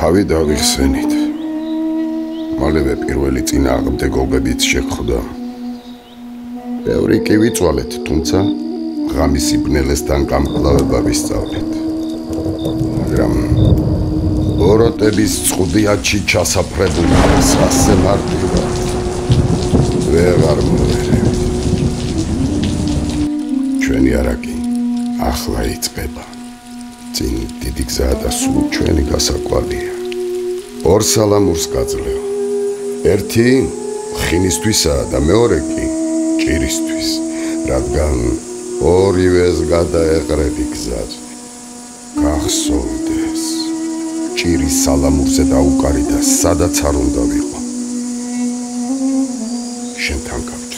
თავი დავიხსენით. მალევე პირველი წინააღმდეგობებიც შეგხვდა. ბევრი კი ვიწვალეთ, თუმცა ღამის იბნელესთან გამკლავება ვისწავლეთ. მაგრამ ბოროტების წყუდიაჩი ჩასაფრებული ასე მარტივად ვეღარ მოერევით. ჩვენი არაკი ახლა იწყება. წინ დიდი გზაა და სულ ჩვენი გასაკვალია. ორ სალამურს გაძლევ. ერთი ხინისთვისაა და მეორე კი ჭირისთვის, რადგან ორივეს გადაეყრები გზას. გახსოვდეს. ჭირის სალამურზე დაუკარი და სადაც არ უნდა ვიყო. შენთან გავ